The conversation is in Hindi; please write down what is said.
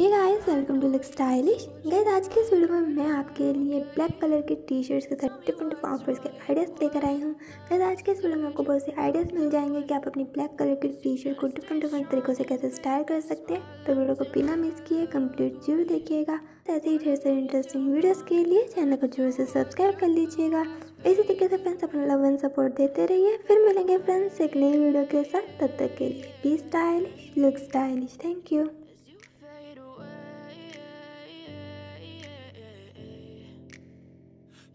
Guys welcome to Look Stylish guys आज के इस वीडियो में मैं आपके लिए ब्लैक कलर के टी शर्ट्स के साथ डिफरेंट डिफरेंट के आइडियाज़ लेकर आई हूँ। गाइस आज के इस वीडियो में आपको बहुत से आइडियाज़ मिल जाएँगे कि आप अपनी ब्लैक कलर की टी शर्ट को डिफरेंट डिफरेंट तरीकों से कैसे स्टाइल कर सकते हैं। तो वीडियो को बिना मिस किए कंप्लीट ज़रूर देखिएगा। ऐसे ही ढेर सारे इंटरेस्टिंग वीडियोज़ के लिए चैनल को ज़रूर से सब्सक्राइब कर लीजिएगा। इसी तरीके से फ्रेंड्स अपना लव एंड सपोर्ट देते रहिए। फिर मिलेंगे फ्रेंड्स एक नई वीडियो के साथ। तब तक के लिए be stylish look stylish thank you